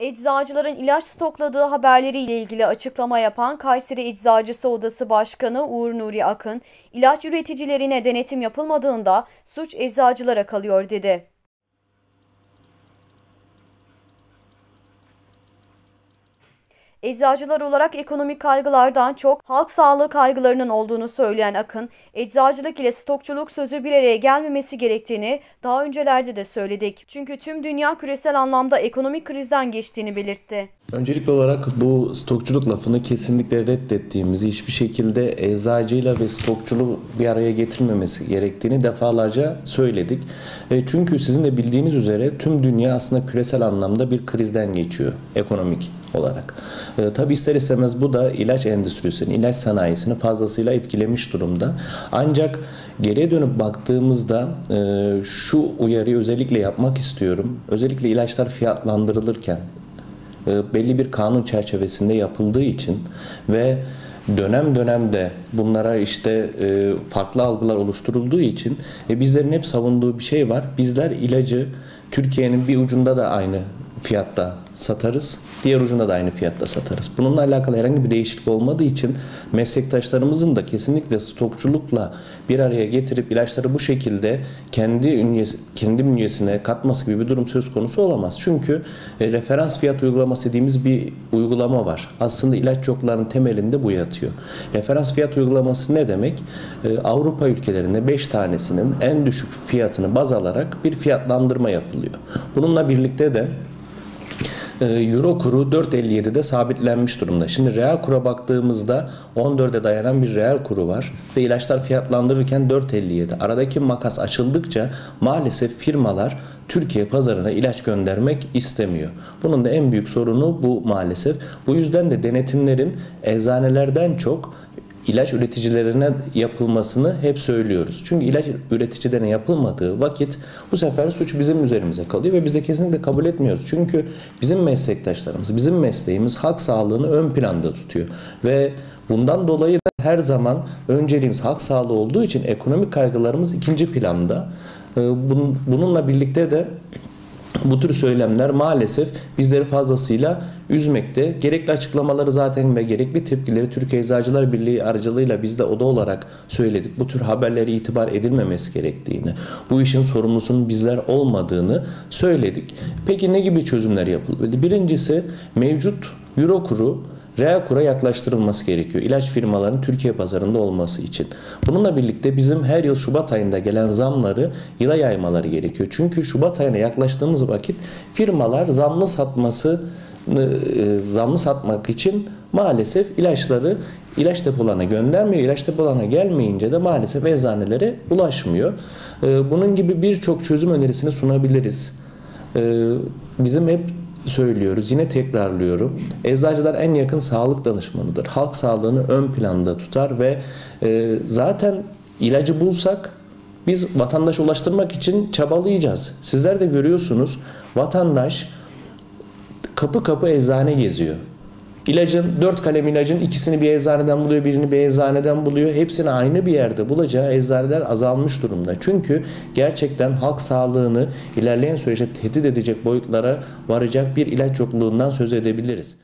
Eczacıların ilaç stokladığı haberleriyle ilgili açıklama yapan Kayseri Eczacısı Odası Başkanı Uğur Nuri Akın, ilaç üreticilerine denetim yapılmadığında suç eczacılara kalıyor dedi. Eczacılar olarak ekonomik kaygılardan çok halk sağlığı kaygılarının olduğunu söyleyen Akın, eczacılık ile stokçuluk sözü bir araya gelmemesi gerektiğini daha öncelerde de söyledik. Çünkü tüm dünya küresel anlamda ekonomik krizden geçtiğini belirtti. Öncelikli olarak bu stokçuluk lafını kesinlikle reddettiğimizi, hiçbir şekilde eczacıyla ve stokçuluğu bir araya getirmemesi gerektiğini defalarca söyledik. E, çünkü sizin de bildiğiniz üzere tüm dünya aslında küresel anlamda bir krizden geçiyor ekonomik olarak. E, tabi ister istemez bu da ilaç endüstrisini, ilaç sanayisini fazlasıyla etkilemiş durumda. Ancak geriye dönüp baktığımızda e, şu uyarıyı özellikle yapmak istiyorum. Özellikle ilaçlar fiyatlandırılırken e, belli bir kanun çerçevesinde yapıldığı için ve dönem dönemde bunlara işte e, farklı algılar oluşturulduğu için e, bizlerin hep savunduğu bir şey var. Bizler ilacı Türkiye'nin bir ucunda da aynı fiyatta satarız. Diğer ucunda da aynı fiyatta satarız. Bununla alakalı herhangi bir değişiklik olmadığı için meslektaşlarımızın da kesinlikle stokçulukla bir araya getirip ilaçları bu şekilde kendi ünyesi, kendi bünyesine katması gibi bir durum söz konusu olamaz. Çünkü e, referans fiyat uygulaması dediğimiz bir uygulama var. Aslında ilaç yoklarının temelinde bu yatıyor. Referans fiyat uygulaması ne demek? E, Avrupa ülkelerinde 5 tanesinin en düşük fiyatını baz alarak bir fiyatlandırma yapılıyor. Bununla birlikte de Euro kuru 4.57'de sabitlenmiş durumda. Şimdi reel kura baktığımızda 14'e dayanan bir reel kuru var ve ilaçlar fiyatlandırırken 4.57. Aradaki makas açıldıkça maalesef firmalar Türkiye pazarına ilaç göndermek istemiyor. Bunun da en büyük sorunu bu maalesef. Bu yüzden de denetimlerin eczanelerden çok ilaç üreticilerine yapılmasını hep söylüyoruz. Çünkü ilaç üreticilerine yapılmadığı vakit bu sefer suç bizim üzerimize kalıyor ve biz de kesinlikle kabul etmiyoruz. Çünkü bizim meslektaşlarımız, bizim mesleğimiz halk sağlığını ön planda tutuyor ve bundan dolayı da her zaman önceliğimiz halk sağlığı olduğu için ekonomik kaygılarımız ikinci planda. Ee, bununla birlikte de bu tür söylemler maalesef bizleri fazlasıyla üzmekte. Gerekli açıklamaları zaten ve gerekli tepkileri Türkiye Eczacılar Birliği aracılığıyla biz de oda olarak söyledik. Bu tür haberleri itibar edilmemesi gerektiğini, bu işin sorumlusunun bizler olmadığını söyledik. Peki ne gibi çözümler yapıldı? Birincisi mevcut euro kuru reel kura yaklaştırılması gerekiyor. İlaç firmalarının Türkiye pazarında olması için. Bununla birlikte bizim her yıl Şubat ayında gelen zamları yıla yaymaları gerekiyor. Çünkü Şubat ayına yaklaştığımız vakit firmalar zamlı satması e, zamlı satmak için maalesef ilaçları ilaç depolarına göndermiyor. İlaç depolarına gelmeyince de maalesef eczanelere ulaşmıyor. E, bunun gibi birçok çözüm önerisini sunabiliriz. E, bizim hep söylüyoruz. Yine tekrarlıyorum. Eczacılar en yakın sağlık danışmanıdır. Halk sağlığını ön planda tutar ve e, zaten ilacı bulsak biz vatandaş ulaştırmak için çabalayacağız. Sizler de görüyorsunuz vatandaş kapı kapı eczane geziyor. İlacın, dört kalem ilacın ikisini bir eczaneden buluyor, birini bir eczaneden buluyor. Hepsini aynı bir yerde bulacağı eczaneler azalmış durumda. Çünkü gerçekten halk sağlığını ilerleyen süreçte tehdit edecek boyutlara varacak bir ilaç yokluğundan söz edebiliriz.